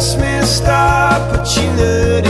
Christmas star, but you knew